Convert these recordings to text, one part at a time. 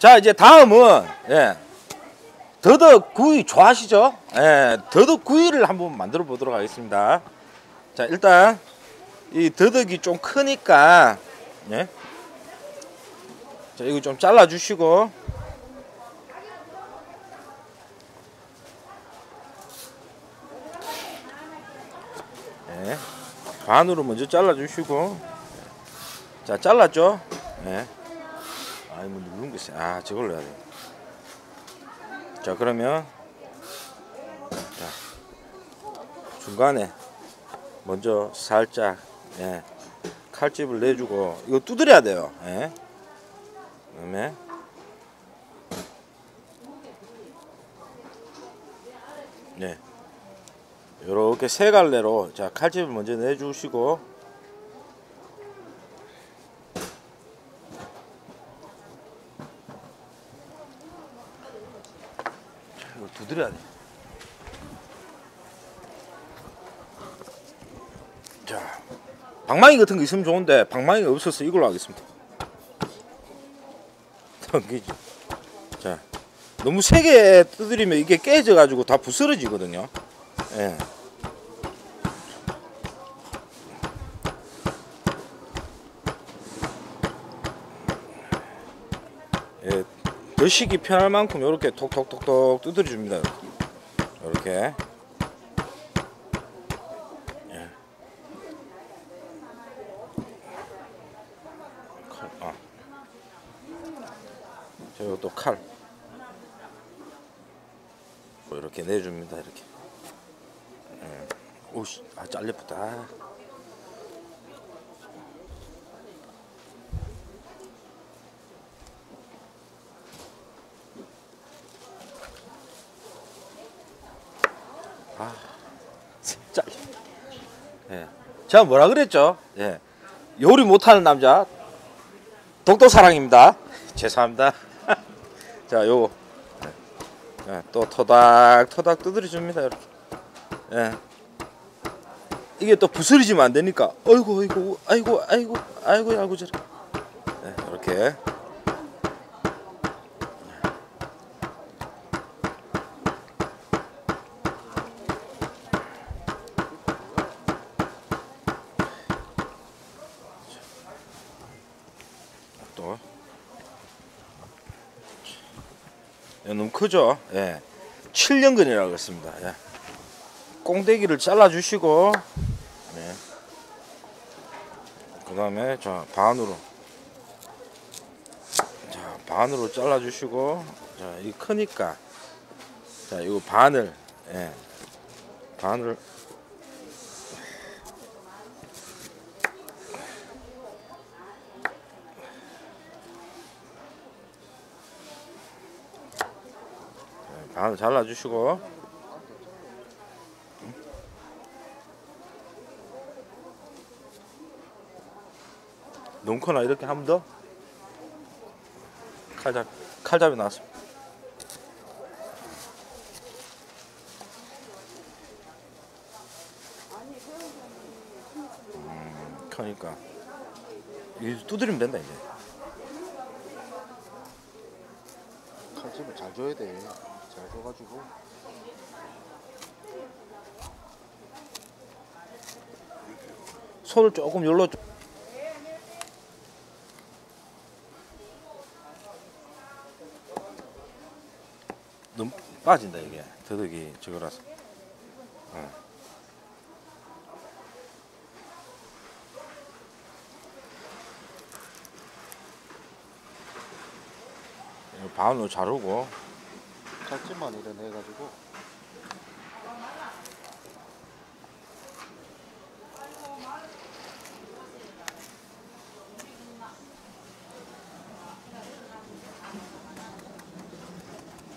자 이제 다음은 예, 더덕 구이 좋아하시죠? 예, 더덕 구이를 한번 만들어 보도록 하겠습니다. 자 일단 이 더덕이 좀 크니까 예. 자 이거 좀 잘라 주시고 예. 반으로 먼저 잘라 주시고 자 잘랐죠? 예. 아이 뭐 누른 게 있어. 아 저걸로 해야 돼. 자 그러면 자 중간에 먼저 살짝 예, 칼집을 내주고 이거 두드려야 돼요. 예. 그다음에 네. 요렇게 세 갈래로 자 칼집을 먼저 내주시고 두드려야 돼. 자, 방망이 같은 거 있으면 좋은데 방망이가 없어서 이걸로 하겠습니다. 자, 너무 세게 두드리면 이게 깨져가지고 다 부스러지거든요. 예. 예, 드시기 편할 만큼 이렇게 톡톡톡톡 두드려 줍니다. 이렇게. 예. 칼, 아. 자, 이것도 칼. 뭐 이렇게 내줍니다. 이렇게. 예. 오씨, 아 잘렸다. 짜. 예. 제가 뭐라 그랬죠? 예. 요리 못하는 남자 독도 사랑입니다. 죄송합니다. 자, 요거 예, 또 토닥 토닥 두드려 줍니다. 이렇게. 예. 이게 또 부스러지면 안 되니까. 어이구, 어이구, 아이고, 아이고, 아이고, 아이고, 저래. 예, 이렇게. 또. 예, 너무 크죠? 예. 7년근이라고 했습니다. 예. 꽁대기를 잘라 주시고 네. 그 다음에 자 반으로 자 반으로 잘라 주시고 자 이거 크니까 자 이거 반을 예. 반을 자, 반을 잘라 주시고 농커나 이렇게 하면 더 칼잡 칼잡이 나왔습니다. 음, 그러니까 이 두드리면 된다 이제. 칼집을 잘 줘야 돼. 잘 줘가지고. 손을 조금 열로 좀- 너무 빠진다 이게 더덕이 저거라서 어. 이거 반으로 자르고 칼집만 이래내가지고.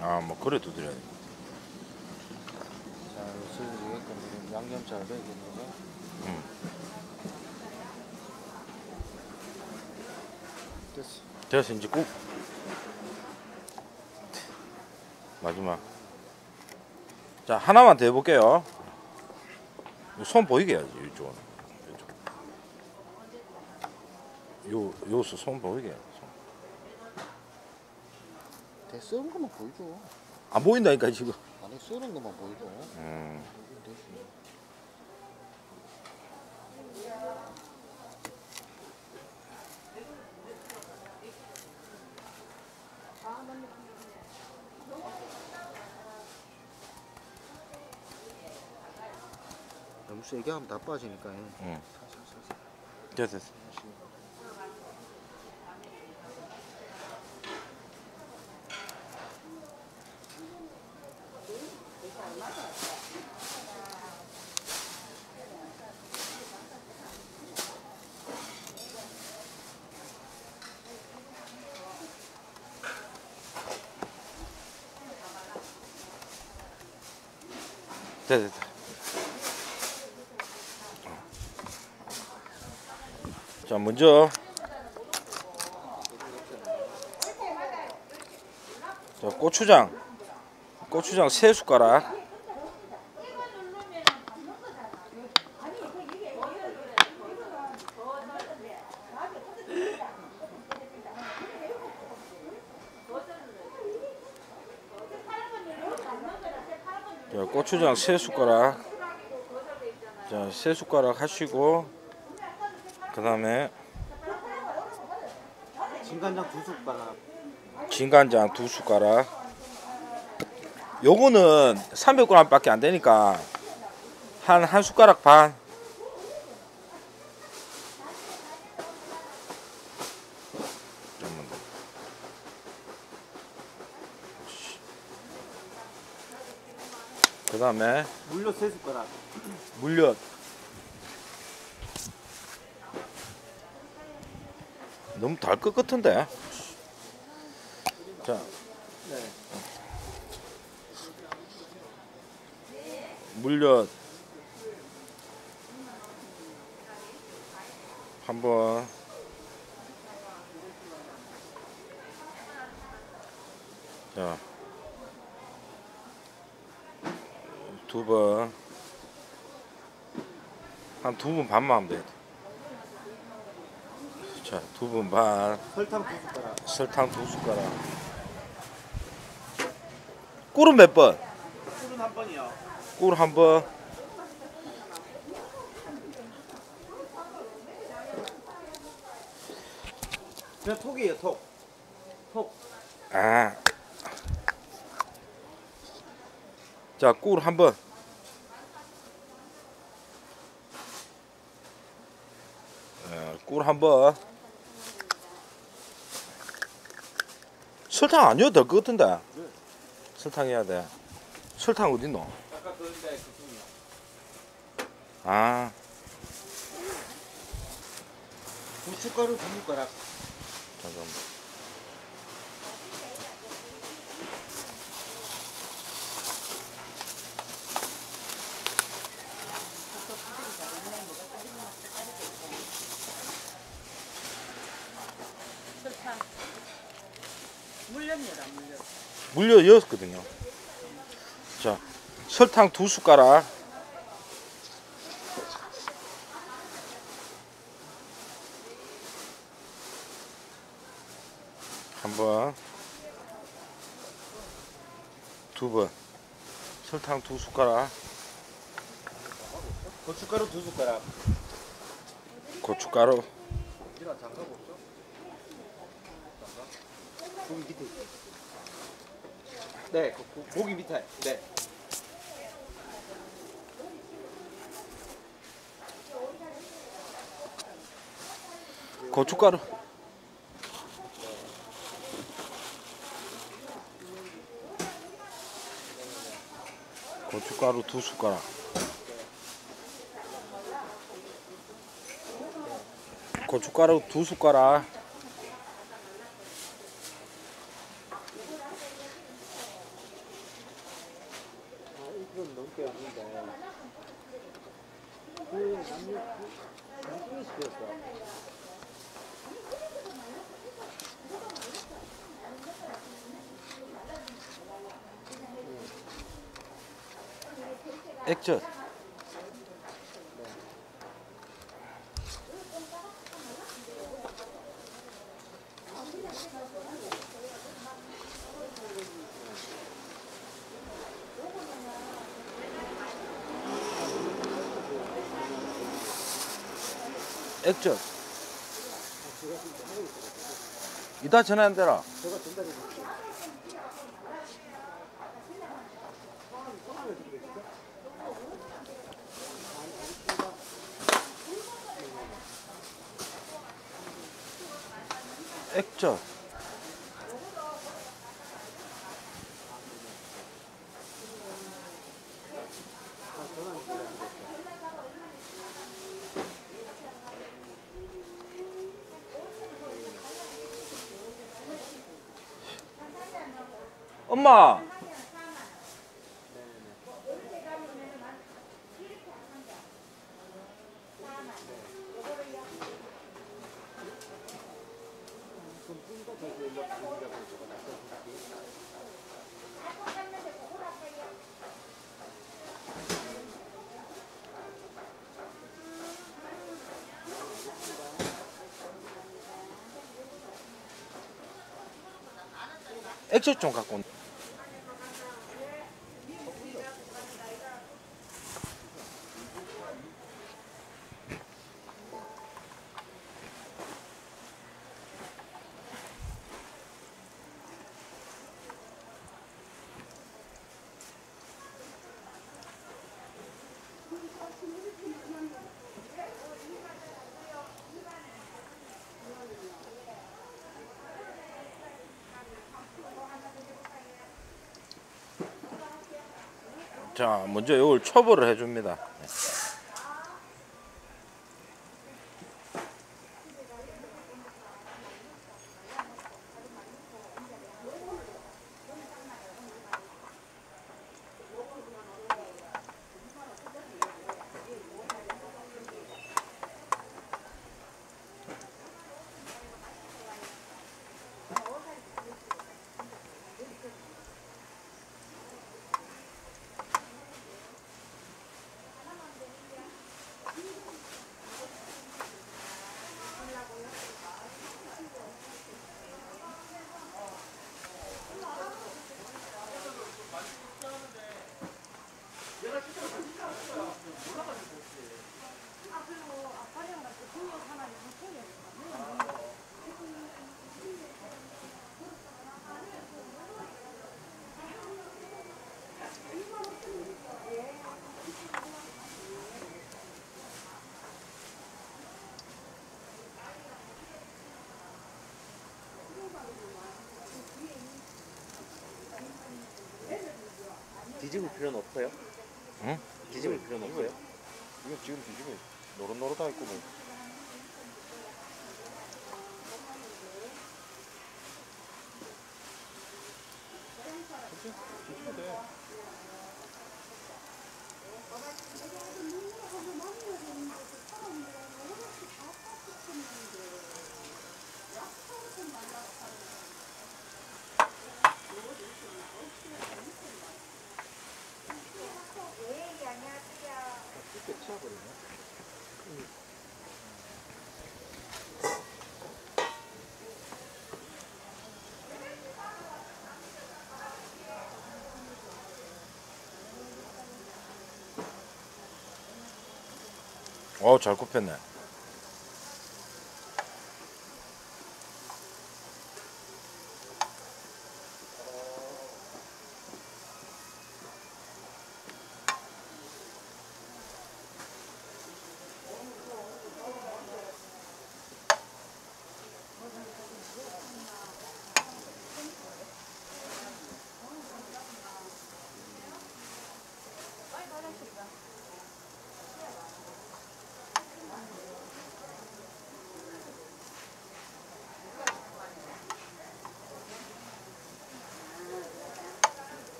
아뭐 그래 두드려야 돼 자, 슬리게끔 양념 잘 배기는 거. 됐어. 됐어 이제 꾹 마지막 자 하나만 더 해볼게요 손 보이게 해야지 이쪽은 이쪽. 요 요수 손 보이게 해야지, 손. 대 썰은 것만 보이죠. 안 보인다니까 지금. 안에 썰은 것만 보이죠. 음. 됐지. 너무 세게 하면 다 빠지니까. 응. 됐어 됐어. 됐다 됐다. 자 먼저. 자 고추장. 고추장 세 숟가락. 자 고추장 세 숟가락. 자 세 숟가락 하시고 그 다음에 진간장 두 숟가락. 진간장 두 숟가락. 요거는 300g밖에 안 되니까 한 한 숟가락 반. 좀만 더. 그다음에 물엿 세 숟가락. 물엿. 너무 달 것 같은데. 자, 네. 물엿 한번 자, 두 번, 한 두 번 반만 하면 돼. 자, 두번 반, 설탕 두 숟가락. 설탕 두 숟가락. 꿀은 몇 번? 술은 한 번이요. 꿀 한 번. 그냥 톡이에요, 톡. 톡. 아. 자, 꿀 한 번. 어, 꿀한 번. 설탕 아니어도 될 것 같은데. 설탕 해야 돼. 설탕 통이요. 아, 고춧가루 두 숟가락. 잠깐만. 설탕. 물엿이라 물엿. 물려 여었거든요. 자, 설탕 두 숟가락. 한 번, 두 번, 설탕 두 숟가락, 고춧가루 두 숟가락. 고춧가루, 장갑 없어? 장갑? 고기 밑에 있어. 네, 고기 밑에. 네. 고춧가루. 고춧가루 두 숟가락. 고춧가루 두 숟가락. 액젓 이따 전화한대라. 엄마. 액젓 좀 갖고 온. 자, 먼저 이걸 초벌을 해줍니다. 뒤집을 필요는 없어요? 응? 뒤집을 필요는 없어요? 이거 지금 뒤집어 노릇노릇하고 있고 어, 잘 굽혔네.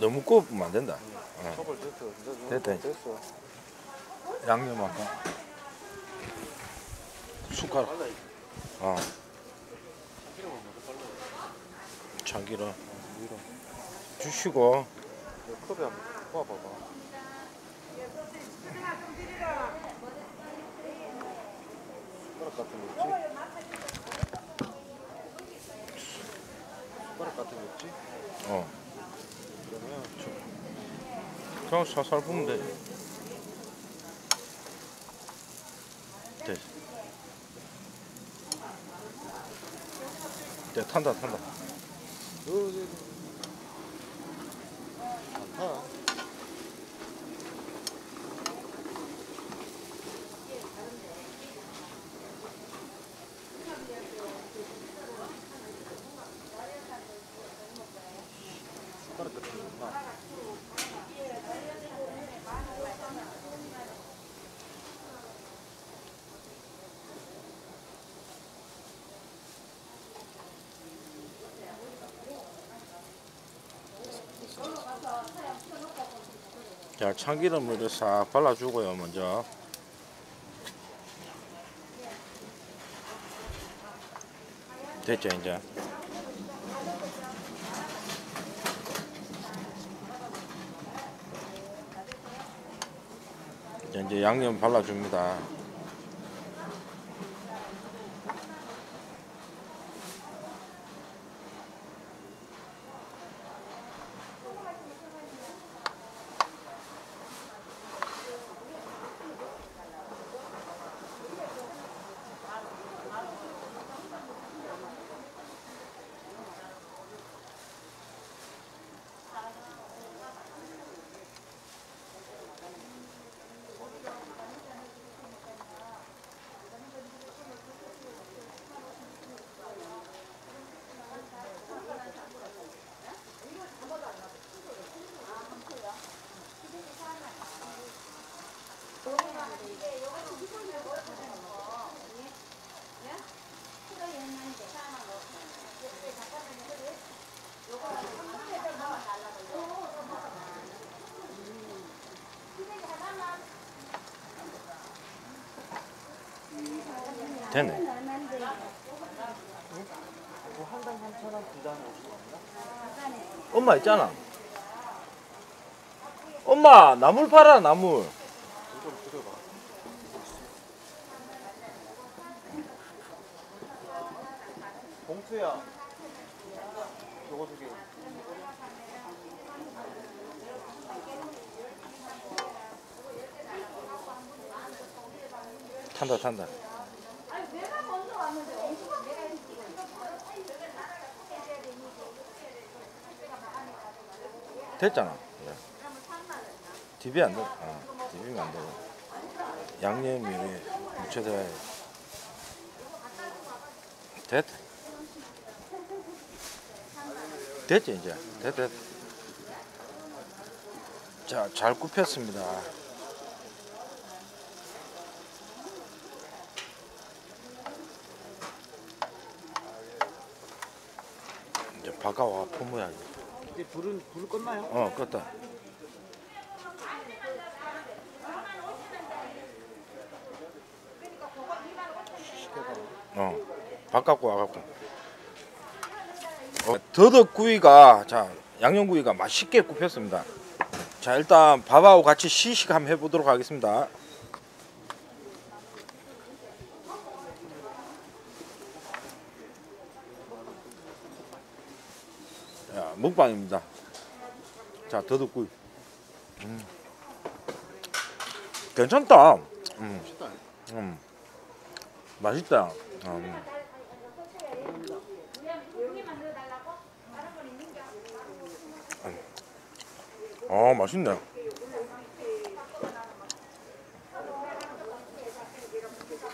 너무 구우면 안 된다. 됐어. 됐다. 됐어. 양념 아까. 숟가락. 어. 참기름 주시고 컵에 한번. 숟가락 같은 거 있지? 숟가락 같은 거 있지? 어. 그냥 살살 부으면 돼. 돼. 돼 탄다 탄다. 어, 네, 네. 많다. 숟가락 같은 거 있나? 자 참기름을 이렇게 싹 발라주고요 먼저. 됐죠 이제. 자, 이제 양념 발라줍니다. 되네. 뭐 한당 3,000원, 두당 5,000원. 엄마 있잖아. 엄마 나물 팔아 나물. 봉투야. 요거 두 개. 탄다 탄다. 됐잖아. 그래. 디비 안 돼. 어, 디비면 안 되고. 양념이 왜 묻혀져야 돼. 됐. 됐지 이제. 됐 됐. 자, 잘 굽혔습니다. 이제 바가와 품어야지. 이제 불은 불 껐나요? 어, 껐다. 어, 바깥고 와갖고. 어, 더덕구이가 자 양념구이가 맛있게 굽혔습니다. 자 일단 밥하고 같이 시식 한번 해보도록 하겠습니다. 자 먹방입니다. 자 더덕구이. 음. 괜찮다. 음. 음. 맛있다. 음. 아 맛있네.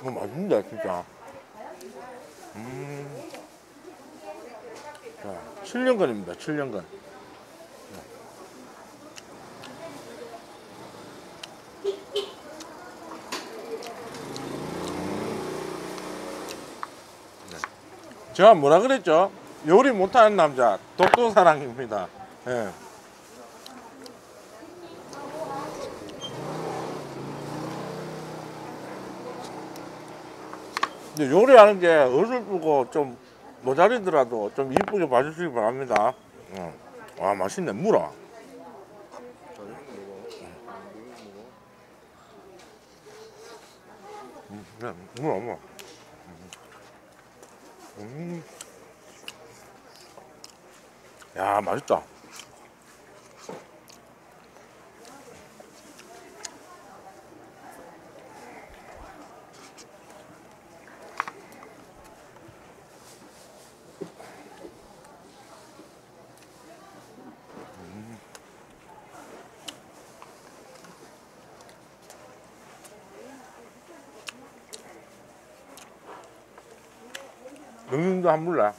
이거 맛있네 진짜. 음. 자, 7년간입니다. 7년간. 제가 뭐라 그랬죠? 요리 못하는 남자 독도사랑입니다. 예. 요리하는 게 어설프고 좀 모자리더라도 좀 이쁘게 봐주시기 바랍니다. 어. 와 맛있네 물어. 음, 네, 물어 물어. 음. 야 맛있다. 능능도 한 몰라.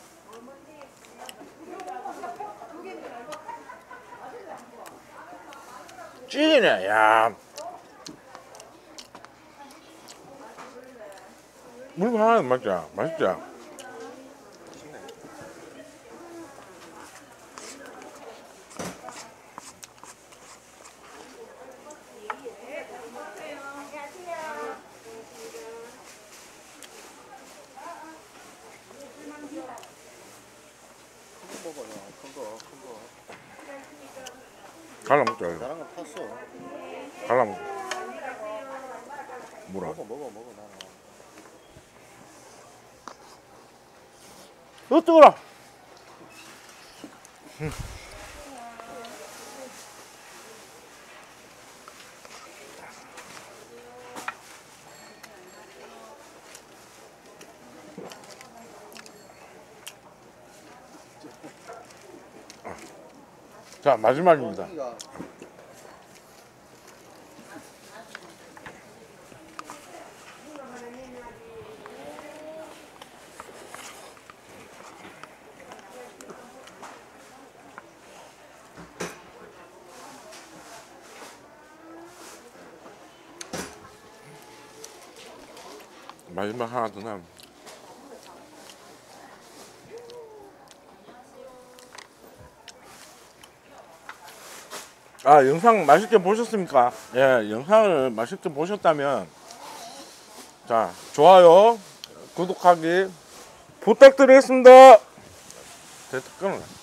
찌네, 야. 물 하나 맞자, 맛있자. 큰 거 먹어요. 큰 거, 큰 거. 갈라 먹자, 이거. 나랑 건 탔어. 갈라 먹자. 뭐라? 먹어, 먹어, 먹어. 나는. 어, 뜨거라. 자 마지막입니다. 마지막 하나 더 남. 아 영상 맛있게 보셨습니까? 예 영상을 맛있게 보셨다면 자 좋아요 구독하기 부탁드리겠습니다. 됐다 끊어라.